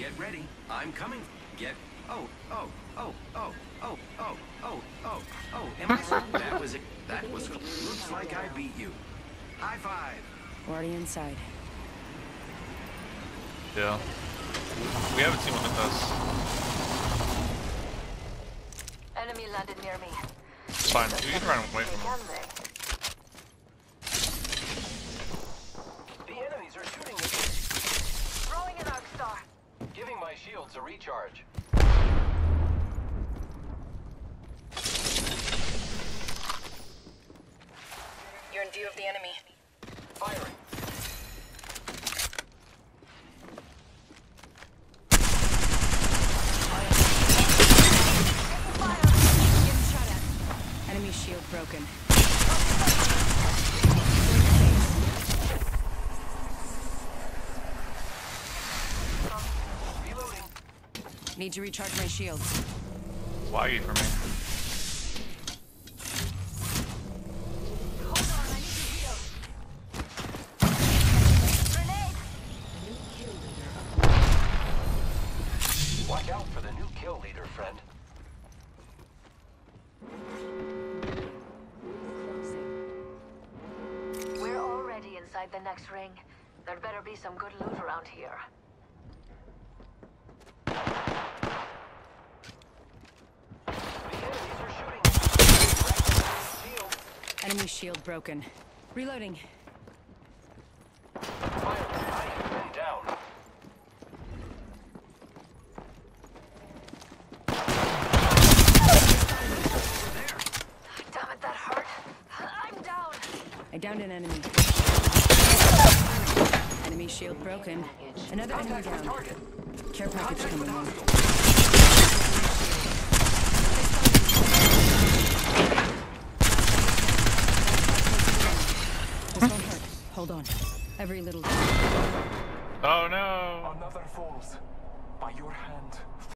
Get ready. I'm coming. Get. Oh, oh, oh, oh, oh, oh, oh, oh, oh. Am I so? That was it. That was. Looks like I beat you. High five. Already inside. Yeah. We have a team with us. Enemy landed near me. It's fine. We can run away from Can them. My shields a recharge. You're in view of the enemy. Firing. Getting shot at. Enemy shield broken. Reloading. Need to recharge my shields. It's laggy for me. Hold on, I need to heal. Grenade! Watch out for the new kill leader, friend. We're already inside the next ring. There'd better be some good loot around here. The enemies are shooting at me. Shield. Enemy shield broken. Reloading. I downed an enemy. Enemy shield broken. Another enemy down. Care package coming in. Hold on. Every little. Oh no! Another falls by your hand.